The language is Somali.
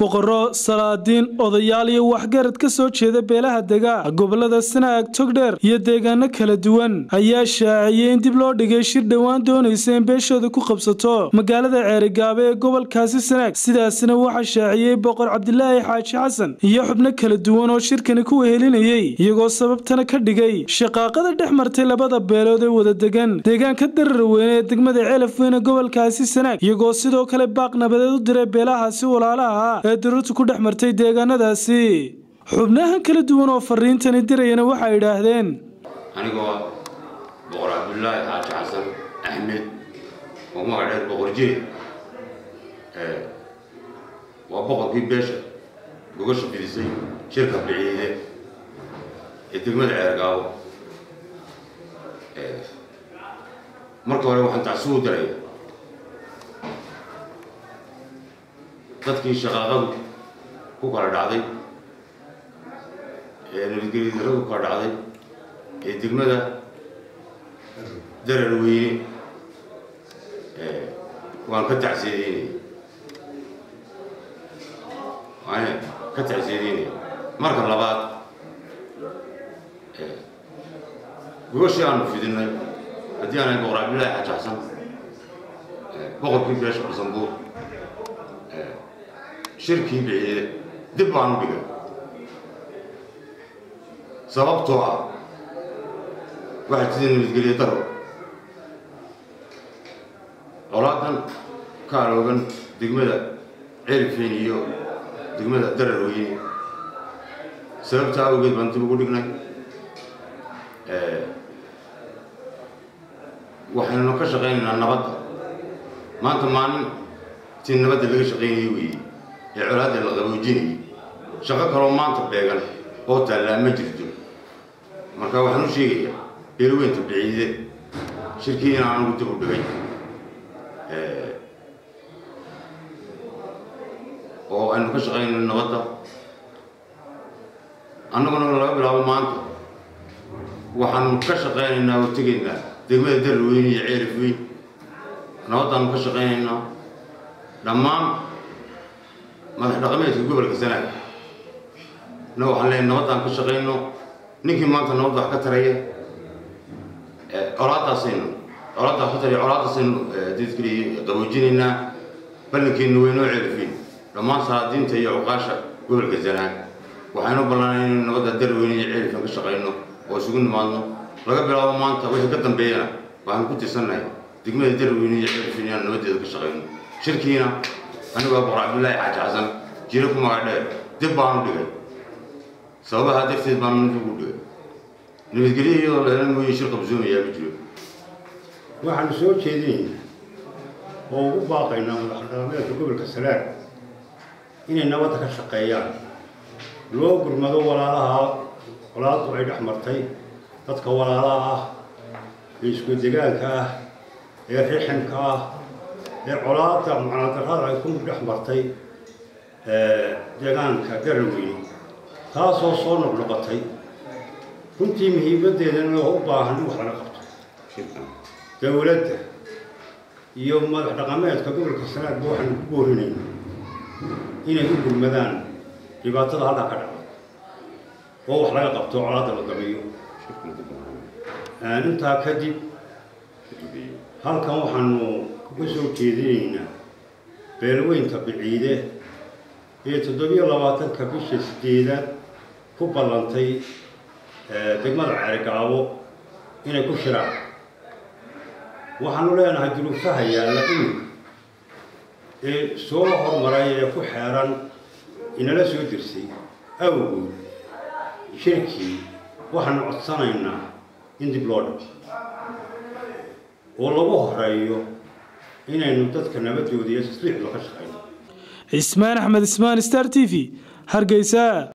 boqorro salaadiin odayaal iyo waxgarad ka soo jeeda beelaha dega gobollada sanaag togdheer iyo deegaano kala duwan ayaa shaaciyey in dib loo dhigay shir dhowaan doonaysa in beeshooda ku qabsato. Magaalada ceerigaabo ee gobolkaasi sanaag sidaasna waxaa shaaciyey boqor cabdilaahi xaaji xasan iyo xubno kala duwan oo shirkani ku wehelinayey iyagoo sababtana ka dhigay shaqaaqada dhex martay labada beelood ee wada degan deegaanka dararweyne ee degmada ceelaf weyne gobolkaasi sanaag iyagoo sidoo kale baaq nabadeed u diray beelahaasi walaalaha. ah ee daruurta ku dhex martay deegaanadaasi. Xubnahan kala duwan oo fariintani dirayana waxay idhaahdeen anigoo boqor cabdulaahi xaaji xasan axmed oo magac dheer boqor jiri waa boqorkii beesha gogasha fidisay shirka biciide ee degmada ceergaabo marka hore waxaan tacsugu diray dadkii shaqaaqadu ku kala dhacday ee nabadgelyadaradu ku kala dhacday ee degmada darar weyne waan ka tacsiyadeynaya waan ka tacsiyadeynaya marka labaad gogashii aanu fidinay haddii aanay boqor cabdillaahi xaaji xasan boqorkii beesha basanbuur shirkii biciide dib baanu dhigay sababtoo ah waxaa jida nabadgelye daro colaadan ka aloogan degmada ceelifeyn iyo degmada darar weyne sababtaa awgeed baan dib ugu dhignay waxaynu ka shaqaynaynaa nabadda maanta maalin tii nabadda laga shaqaynayay weeye ee colaadda la qaboojinayay shaqo kaloo maanta beegan. Oo taallaa ma jirto. Marka waxaan u sheegayaa biciide shirkii in aanagu dib u dhigay. Oo aynu ka shaqaynayno nabadda. Annaguna laga bilaabo maanta. Waxaanu ka shaqaynaynaa oo tegaynaa degmada darweyne iyo ceerif weyn. Nabaddaanu ka shaqaynaynaa. Dhammaan madax dhaqameedka gobolka sanaag na waxaan leeyahay nabaddaan ka shaqayno ninkii maanta nabadda wax ka taraya colaadaasaynu colaaddaa ka taraya colaadaasaynu dadkaliya qaboojinaynaa ballankeenna weynoo ceelifin dhammaan saadiinta iyo cuqaasha gobolka sanaag waxaynu ballaanay inaynu nabadda darweyne iyo ceelifin ka shaqayno oo isugu nimaadno laga bilaabo maanta wixii ka dambeeyana waxaan ku tirsannahay degmada darweyne iyo ceelifin inaan nabaddeeda ka shaqayno shirkiina anigoo boqor cabdillaahi xaaji xasan jiro ku magac dheer dib baanu dhigay sababahaa darteed baanu dib ugu dhigay nabadgelyo iyadoo leelan mooye shir qabsoomayaa ma jiro waxaanu soo jeedinaynaa oo ugu baaqaynaa madax dhaqameedka gobolka sanaag inay nabadda ka shaqeeyaan loo gurmado walaalaha colaaddu ay dhex martay dadka walaalaha ah ee isku degaanka ah ee riximka ah ee colaadda macnadarrada ay ku dhex martay deegaanka daraweyne taasoo soo noqnoqotay runtii muhiimaddeedana oo u baahan in wax laga qabto. Dowladda iyo madax dhaqameedka gobolka sanaagba waxaanu ku boorinayna inay u gurmadaan dhibaatada halkaa ka dhacda oo wax laga qabto colaadda la dameeyo intaa kadib halkan waxaanu uga soo jeedinaynaa beelweynta biciide ee toddobiyo labaatanka bisha sideedaad ku ballantay degmada ceergaabo inay ku shiraan waxaanu leenahay duruufaha yaalla iminka ee soo hormaray ee ku xeeran inala soo dirsay awgood shirkii waxaanu codsanaynaa in dib loo dhigo oo lagu horeeyo inaynu dadka nabadooda iyo tasliixda ka shaqayno cismaan axmed ismaan star t v hargeysa